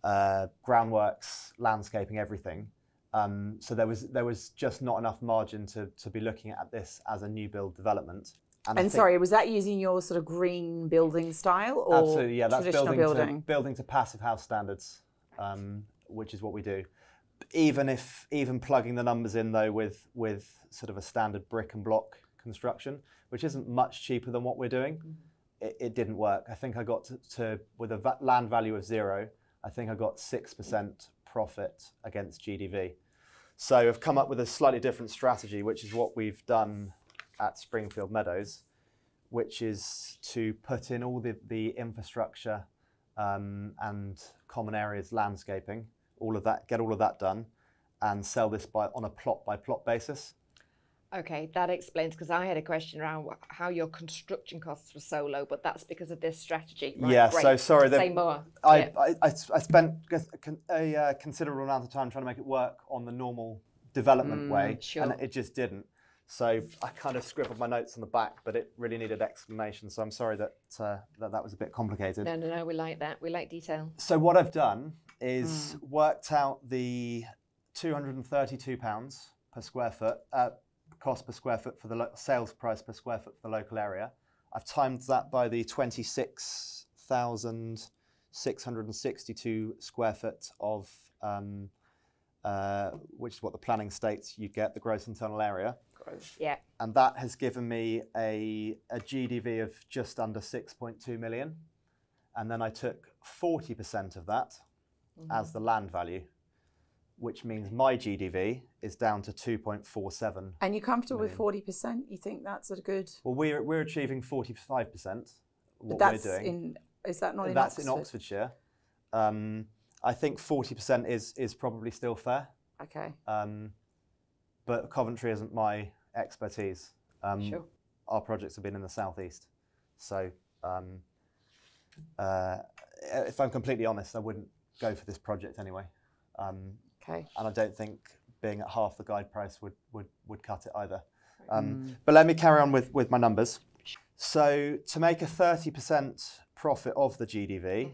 uh, groundworks, landscaping, everything. Um, so there was there was just not enough margin to, to be looking at this as a new build development. I And, sorry, was that using your sort of green building style or Absolutely, yeah. That's traditional building, building? To, building to passive house standards, um, which is what we do. Even if even plugging the numbers in though with with sort of a standard brick and block construction, which isn't much cheaper than what we're doing, it, it didn't work. I think I got to, to with a land value of zero. I think I got six percent profit against GDV. So I've come up with a slightly different strategy, which is what we've done at Springfield Meadows, which is to put in all the, the infrastructure um, and common areas landscaping, all of that, get all of that done, and sell this by on a plot by plot basis. Okay, that explains because I had a question around wh- how your construction costs were so low, but that's because of this strategy. Right, yeah, great. so sorry. Say the- more. I, Yeah. I, I, I spent a, a uh, considerable amount of time trying to make it work on the normal development Mm, way, sure. and it just didn't. So I kind of scribbled my notes on the back, but it really needed explanation. So I'm sorry that uh, that, that was a bit complicated. No, no, no. We like that. We like detail. So what I've done is Mm. worked out the 232 pounds per square foot uh, cost per square foot for the lo- sales price per square foot for the local area. I've timed that by the 26,662 square foot of um, uh, which is what the planning states you get the gross internal area. Gross. Yeah. And that has given me a, a GDV of just under 6.2 million. And then I took 40% of that as the land value, which means my GDV is down to 2.47. And you're comfortable with 40%? You think that's a good. Well, we're, we're achieving 45%. What we're doing. in. Is that not in That's Oxford? in Oxfordshire. Um, I think 40% is, is probably still fair. Okay. Um, but Coventry isn't my expertise. Um, Sure. Our projects have been in the southeast, so um, uh, if I'm completely honest, I wouldn't go for this project anyway. Um, Okay. And I don't think being at half the guide price would would, would cut it either. Um, Mm. But let me carry on with, with my numbers. So to make a 30% profit of the GDV,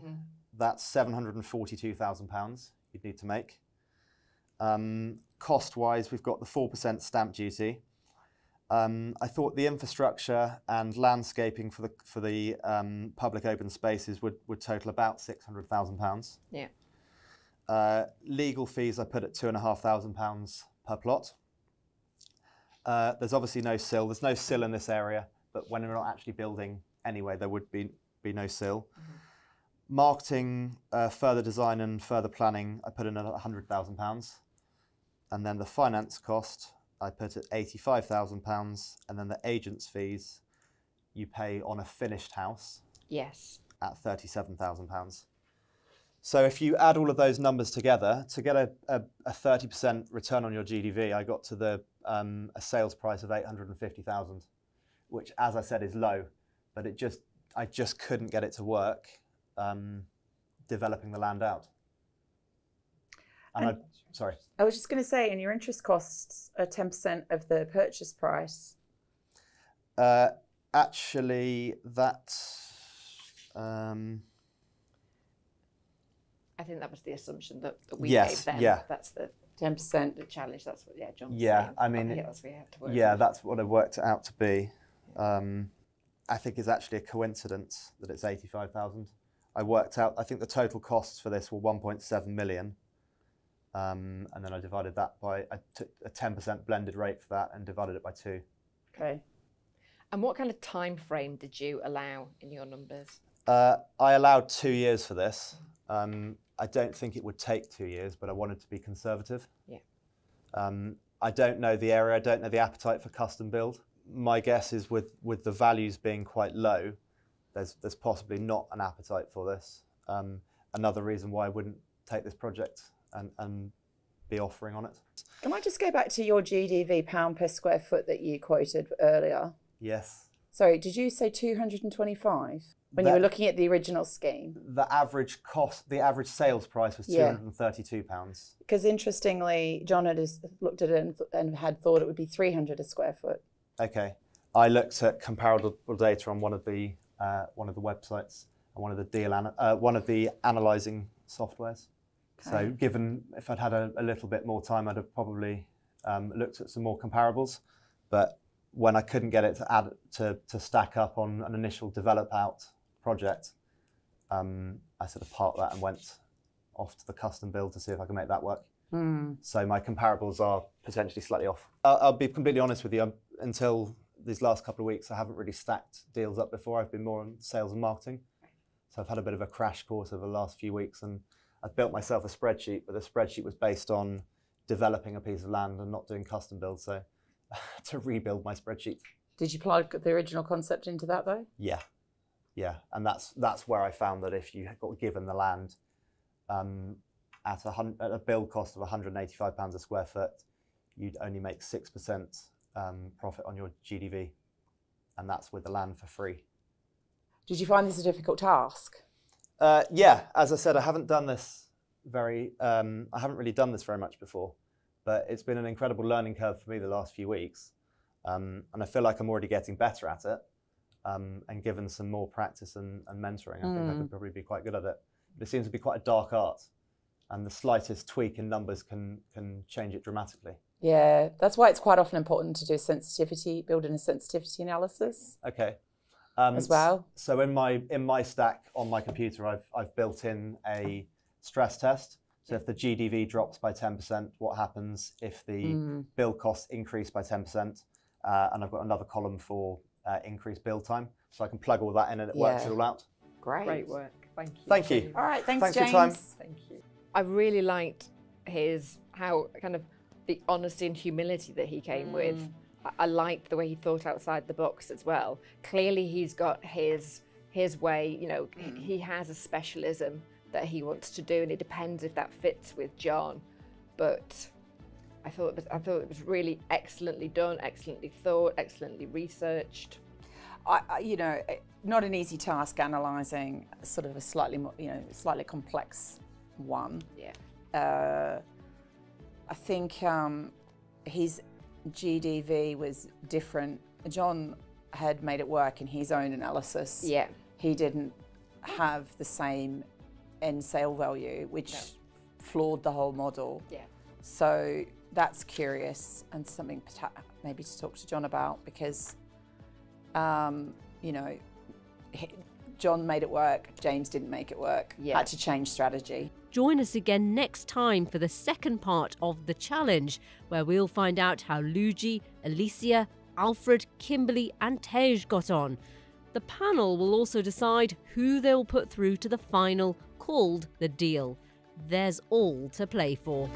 that's £742,000 you'd need to make. Um, cost wise, we've got the 4% stamp duty. Um, I thought the infrastructure and landscaping for the, for the um, public open spaces would, would total about £600,000. Yeah. Uh, legal fees I put at £2,500 per plot. Uh, there's obviously no CIL. There's no CIL in this area, but when we're not actually building anyway, there would be, be no CIL. Marketing, uh, further design and further planning, I put in at £100,000. And then the finance cost, I put at £85,000. And then the agent's fees, you pay on a finished house Yes. at £37,000. So if you add all of those numbers together, to get a, a, a 30% return on your GDV, I got to the, um, a sales price of 850000 which, as I said, is low. But it just, I just couldn't get it to work um, developing the land out. And I, sorry. I was just going to say, and your interest costs are 10% of the purchase price. Uh, actually, that. Um, I think that was the assumption that, that we Yes, gave them. yeah. That's the 10%. the challenge. That's what, yeah, John. Yeah, saying. I mean, yeah, that's what we have to work yeah, with. that's what I worked it out to be. Um, I think it's actually a coincidence that it's eighty-five thousand. I worked out. I think the total costs for this were one point seven million, um, and then I divided that by I took a ten percent blended rate for that and divided it by two. Okay. And what kind of time frame did you allow in your numbers? Uh, I allowed two years for this. Um, I don't think it would take two years, but I wanted to be conservative. Yeah. Um, I don't know the area. I don't know the appetite for custom build. My guess is with, with the values being quite low, there's there's possibly not an appetite for this. Um, another reason why I wouldn't take this project and, and be offering on it. Can I just go back to your GDV pound per square foot that you quoted earlier? Yes. Sorry, did you say 225 when you were looking at the original scheme? The average cost, the average sales price was Yeah. hundred and thirty-two pounds. Because interestingly, John had looked at it and, th- and had thought it would be 300 a square foot. Okay. I looked at comparable data on one of the uh, one of the websites and one of the deal uh, one of the analyzing softwares. So, given if I'd had a, a little bit more time, I'd have probably um, looked at some more comparables. But when I couldn't get it to add to, to stack up on an initial develop out project, um, I sort of parked that and went off to the custom build to see if I can make that work. Hmm. So my comparables are potentially slightly off. I'll, I'll be completely honest with you. um, Until these last couple of weeks, I haven't really stacked deals up before. I've been more on sales and marketing. So I've had a bit of a crash course over the last few weeks, and I've built myself a spreadsheet. But the spreadsheet was based on developing a piece of land and not doing custom builds. So to rebuild my spreadsheet. Did you plug the original concept into that though? Yeah, yeah, and that's that's where I found that if you got given the land um, at a at a build cost of 185 pounds a square foot, you'd only make six percent um, profit on your GDV, and that's with the land for free. Did you find this a difficult task? Uh, yeah, as I said, I haven't done this very. Um, I haven't really done this very much before, but it's been an incredible learning curve for me the last few weeks, um, and I feel like I'm already getting better at it. Um, and given some more practice and, and mentoring, I think I Mm. could probably be quite good at it. But it seems to be quite a dark art, and the slightest tweak in numbers can can change it dramatically. Yeah, that's why it's quite often important to do sensitivity, building a sensitivity analysis. Okay. Um, As well? So in my in my stack on my computer, I've I've built in a stress test. So if the GDV drops by ten percent, what happens if the Mm. build costs increase by ten percent? Uh, and I've got another column for uh, increased build time, so I can plug all that in and it works it all out. Great. Great work. Thank you. Thank you. All right, thanks, Thanks for your time. Thank you. I really liked his how kind of the honesty and humility that he came with. Mm. I, I liked the way he thought outside the box as well. Clearly, he's got his his way. You know, Mm. he has a specialism that he wants to do, and it depends if that fits with John. But I thought it was, I thought it was really excellently done, excellently thought, excellently researched. I, you know, eh, not an easy task analysing sort of a slightly, more, you know, slightly complex one. Yeah. Uh, I think um, his GDV was different. John had made it work in his own analysis. Yeah. He didn't have the same end sale value, which flawed the whole model. Yeah. So that's curious and something maybe to talk to John about because, um, you know, he- John made it work, James didn't make it work. Yeah. Had to change strategy. Join us again next time for the second part of the challenge, where we'll find out how Luigi, Alicia, Alfred, Kimberly, and Tej got on. The panel will also decide who they'll put through to the final, called the deal. There's all to play for.